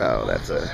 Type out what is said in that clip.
Oh, that's a